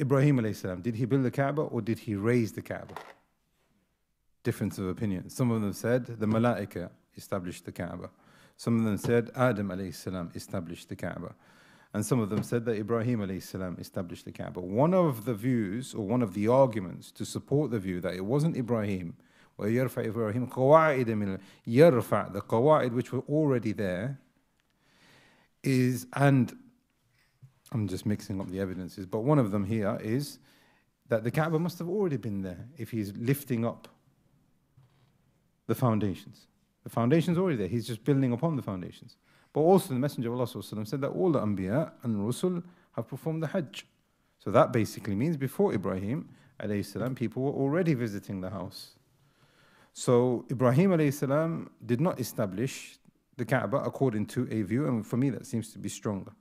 Ibrahim alayhi salam, did he build the Kaaba or did he raise the Kaaba? Difference of opinion. Some of them said the Malaika established the Kaaba. Some of them said Adam alayhi salam established the Kaaba. And some of them said that Ibrahim alayhi salam established the Kaaba. One of the views or one of the arguments to support the view that it wasn't Ibrahim, ويرفع إبراهيم قواعد من يرفع the قواعد which were already there is and I'm just mixing up the evidences, but one of them here is that the Kaaba must have already been there if he's lifting up the foundations. The foundation's already there, he's just building upon the foundations. But also the Messenger of Allah said that all the Anbiya and Rusul have performed the Hajj. So that basically means before Ibrahim salam, people were already visiting the house. So Ibrahim salam did not establish the Kaaba according to a view, and for me that seems to be stronger.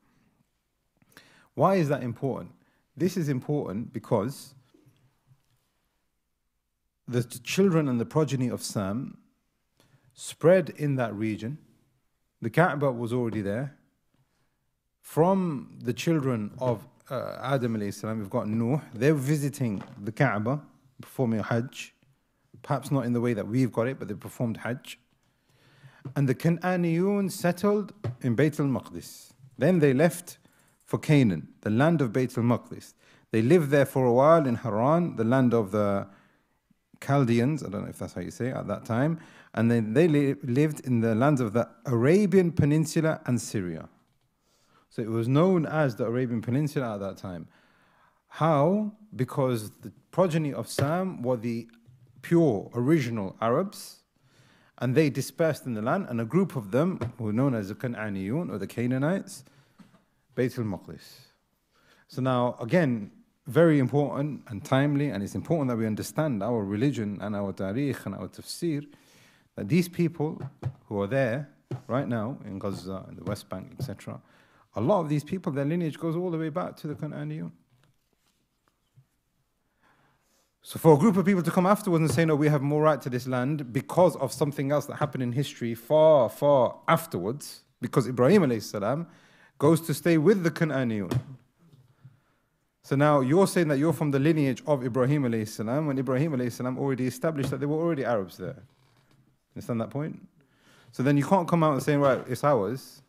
Why is that important? This is important because the children and the progeny of Sam spread in that region. The Kaaba was already there. From the children of uh, Adam we've got Nuh. They're visiting the Kaaba, performing Hajj. Perhaps not in the way that we've got it, but they performed Hajj. And the Cananiyun settled in Bayt al-Maqdis. Then they left for Canaan, the land of Bayt al-Maqdis. They lived there for a while in Haran, the land of the Chaldeans, I don't know if that's how you say it at that time, and then they li- lived in the lands of the Arabian Peninsula and Syria. So it was known as the Arabian Peninsula at that time. How? Because the progeny of Sam were the pure original Arabs, and they dispersed in the land, and a group of them, were known as the Cananiyun or the Canaanites, Bayt al-Maqdis. So now, again, very important and timely, and it's important that we understand our religion and our tariq and our tafsir, that these people who are there right now in Gaza, in the West Bank, etc., a lot of these people, their lineage goes all the way back to the Qan'aniyun. So for a group of people to come afterwards and say, no, we have more right to this land because of something else that happened in history far, far afterwards, because Ibrahim alayhi salam goes to stay with the Cananiyun. So now you're saying that you're from the lineage of Ibrahim alayhi salam when Ibrahim alayhi salam already established that there were already Arabs there. Understand that point? So then you can't come out and say, right, it's ours.